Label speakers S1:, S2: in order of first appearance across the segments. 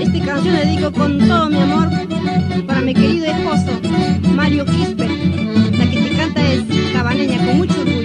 S1: Esta canción la dedico con todo mi amor para mi querido esposo, Mario Quispe. La que te canta es cabaneña con mucho orgullo.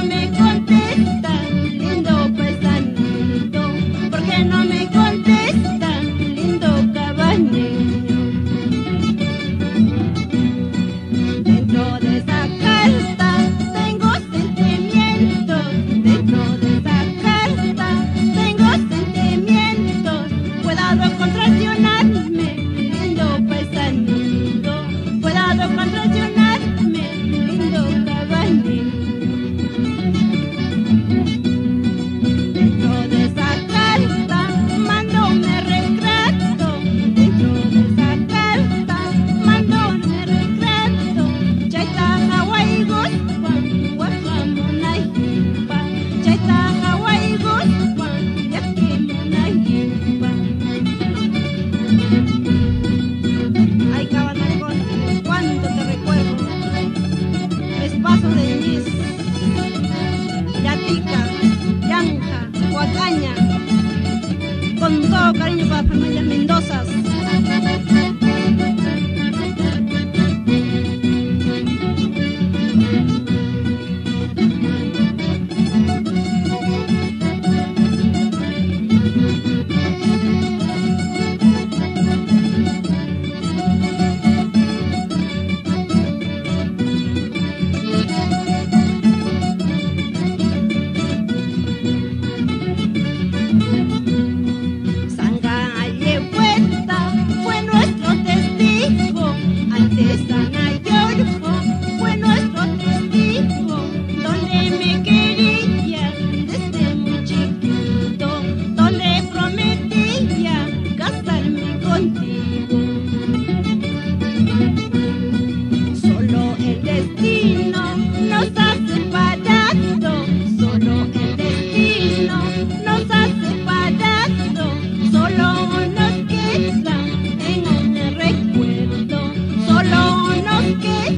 S1: gonna make con todo cariño para las familias mendozas.
S2: ticket.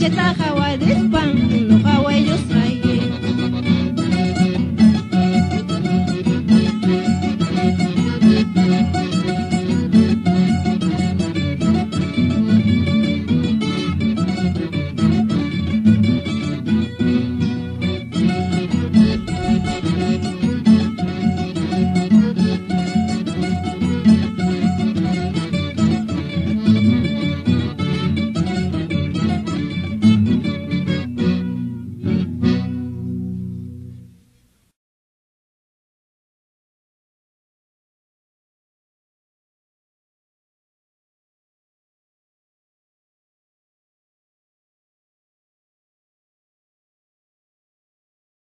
S2: jeta kawadis pan